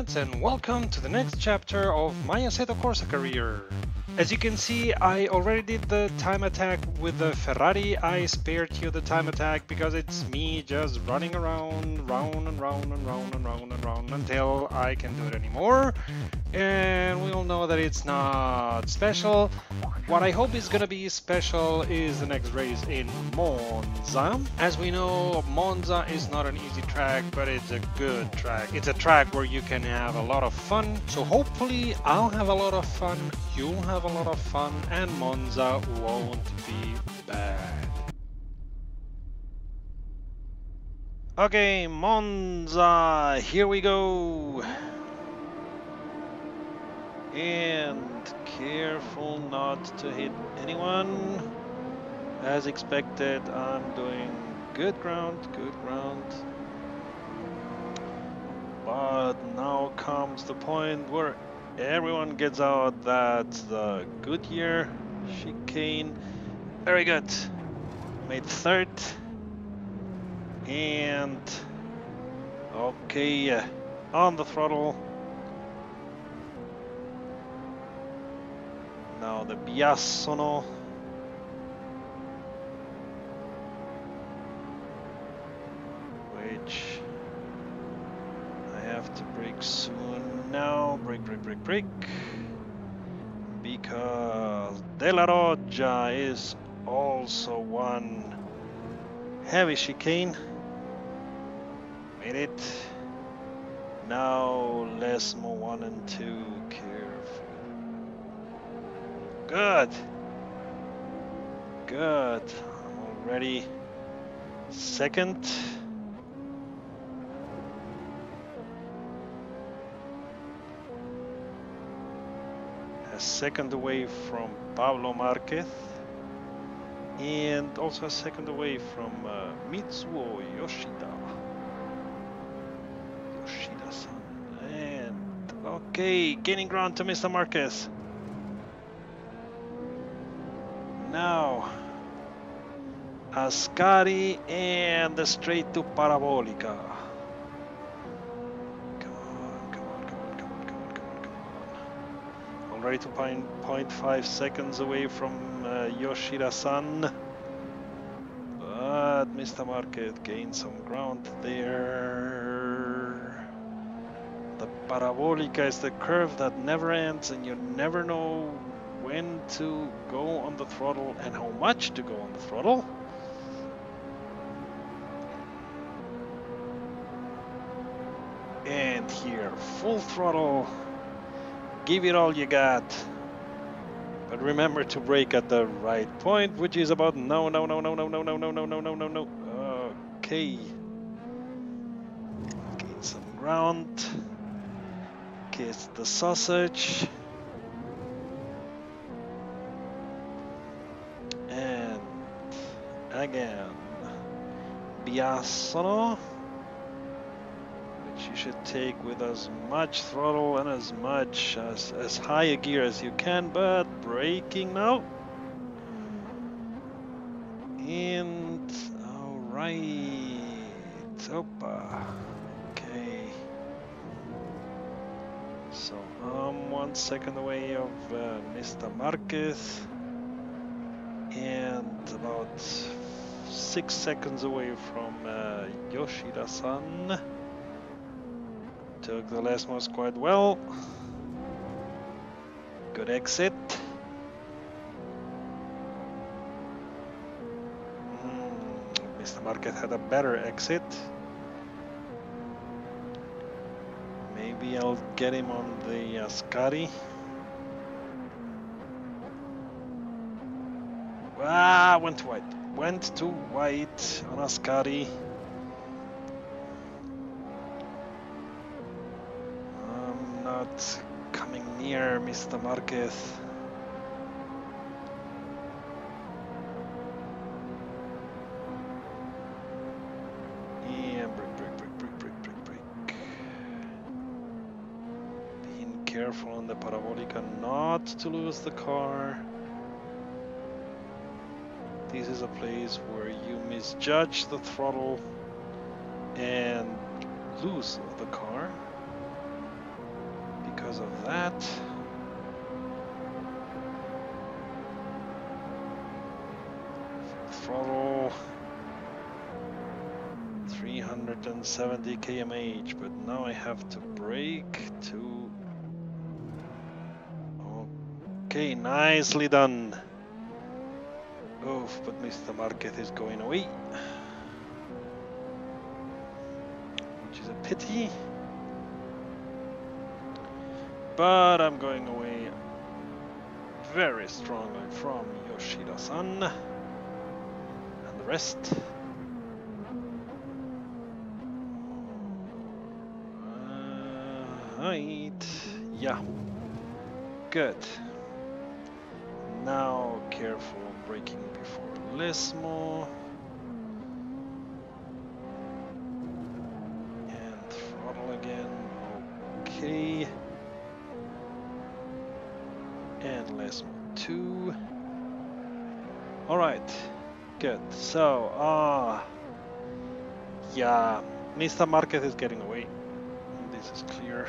lads, and welcome to the next chapter of my Assetto Corsa career. As you can see, I already did the time attack with the Ferrari. I spared you the time attack because it's me just running around, round and round and round and round and round until I can do it anymore. And we all know that it's not special. What I hope is gonna be special is the next race in Monza. As we know, Monza is not an easy track, but it's a good track. It's a track where you can have a lot of fun. So hopefully I'll have a lot of fun, you'll have a lot of fun, and Monza won't be bad. Okay, Monza, here we go. And careful not to hit anyone. As expected, I'm doing good ground, good ground. But now comes the point where everyone gets out that the Goodyear chicane. Very good. Made third. And okay, on the throttle. The Biassono. Which I have to brake soon now. Brake, brake, brake, brake. Because Della Roggia is also one heavy chicane. Made it. Now Lesmo 1 and 2. Careful. Good. Good. Already second. A second away from Pablo Marquez. And also a second away from uh, Mitsuo Yoshida. Yoshida-san. And okay, gaining ground to Mr. Marquez. Now, Ascari and straight to Parabolica. Come on, come on, come on, come on, come on, come on, come on. Already to point, 0.5 seconds away from uh, Yoshida-san. But Mr. Marquez gained some ground there. The Parabolica is the curve that never ends and you never know when to go on the throttle and how much to go on the throttle. And here, full throttle, give it all you got. But remember to brake at the right point, which is about no, no, no, no, no, no, no, no, no, no, no, no, no. Okay. Gain some ground. Kiss the sausage. Again, Biassono, which you should take with as much throttle and as much as, as high a gear as you can, but braking now. And alright, opa, okay. So I'm one second away of uh, Mr. Marquez and about six seconds away from uh, Yoshida-san. Took the last mouse quite well. Good exit. Mr. Marquez had a better exit. Maybe I'll get him on the Ascari. Ah, went white. Went to white on Ascari. I'm not coming near Mr. Marquez. Yeah, brake, brake, brake, brake, brake, brake. Being careful on the Parabolica not to lose the car. This is a place where you misjudge the throttle and lose the car. because of that. Throttle 370 kmh, but now I have to brake to. Okay, nicely done. Oof, but Mr. Marquez is going away. Which is a pity. But I'm going away very strongly from Yoshida-san and the rest. Right, yeah, good. Now careful on braking before Lesmo. And throttle again, okay. And Lesmo 2. Alright, good. So, ah, uh, yeah, Mr. Marquez is getting away. This is clear.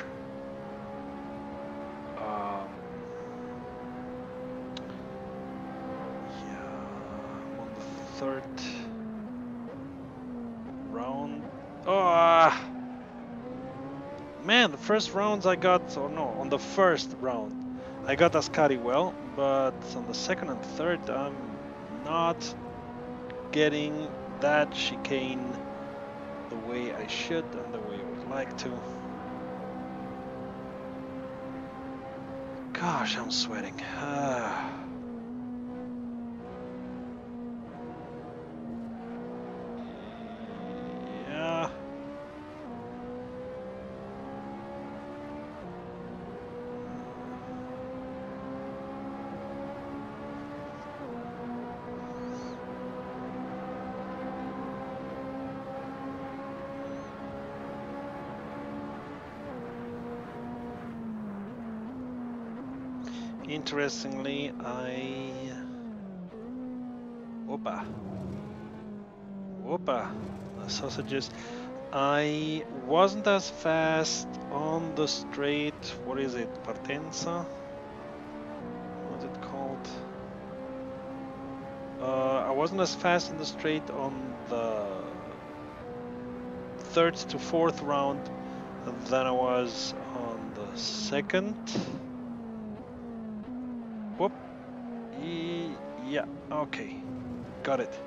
Third round. Oh, man, the first rounds I got, or no, on the first round, I got Ascari well, but on the second and third, I'm not getting that chicane the way I should and the way I would like to. Gosh, I'm sweating. Ah. Interestingly, I... Whoopa. The sausages. I wasn't as fast on the straight, what is it, Partenza? What's it called? Uh, I wasn't as fast in the straight on the third to fourth round than I was on the second. Yeah, okay. Got it.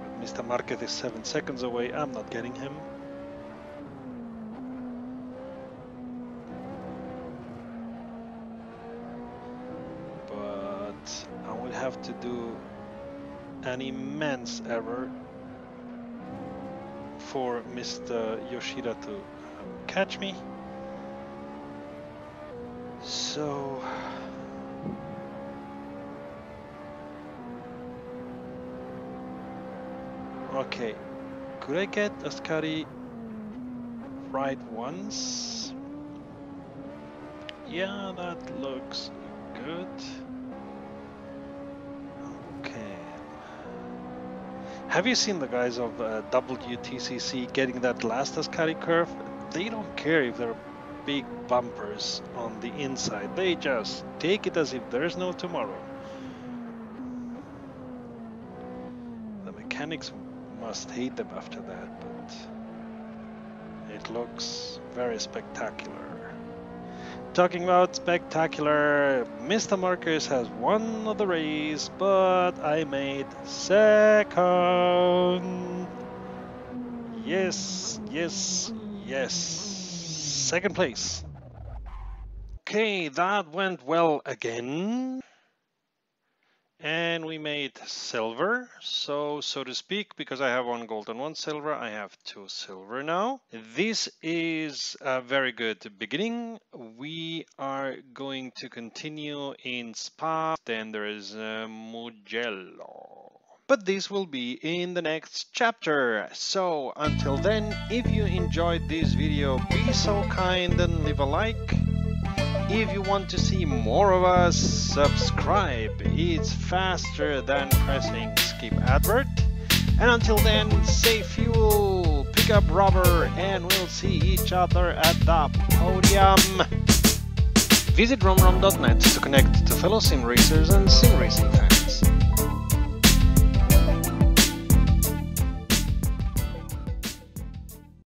But Mr. Marquez is seven seconds away. I'm not getting him. But I will have to do an immense error for Mr. Yoshida to catch me. So... Okay, could I get Ascari right once? Yeah, that looks good. Okay. Have you seen the guys of uh, WTCC getting that last Ascari curve? They don't care if they're big bumpers on the inside. They just take it as if there's no tomorrow. The mechanics must hate them after that, but it looks very spectacular. Talking about spectacular, Mr. Marcus has won the race, but I made second. Yes, yes, yes. Second place. Okay, that went well again. And we made silver, so so to speak, because I have one gold and one silver, I have two silver now. This is a very good beginning. We are going to continue in Spa, then there is uh, Mugello. But this will be in the next chapter. So until then, if you enjoyed this video, be so kind and leave a like. If you want to see more of us, subscribe. It's faster than pressing skip advert. And until then, save fuel, pick up rubber, and we'll see each other at the podium. Visit wromwrom.net to connect to fellow sim racers and sim racing fans.